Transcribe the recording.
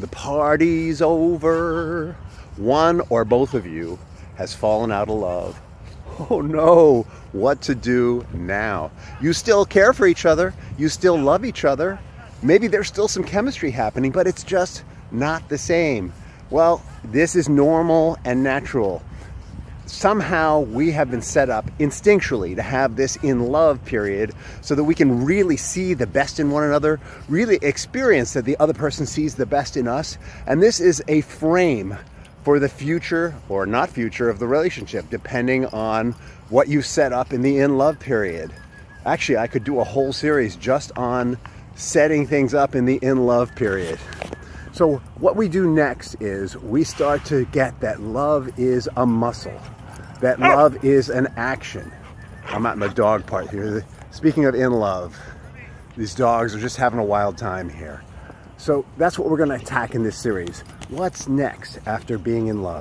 The party's over. One or both of you has fallen out of love. Oh no, what to do now? You still care for each other, you still love each other. Maybe there's still some chemistry happening, but it's just not the same. Well, this is normal and natural. Somehow we have been set up instinctually to have this in love period so that we can really see the best in one another, really experience that the other person sees the best in us. And this is a frame for the future or not future of the relationship, depending on what you set up in the in love period. Actually, I could do a whole series just on setting things up in the in love period. So, what we do next is we start to get that love is a muscle, that ah. love is an action. I'm not in the dog part here. Speaking of in love, these dogs are just having a wild time here. So that's what we're going to attack in this series. What's next after being in love?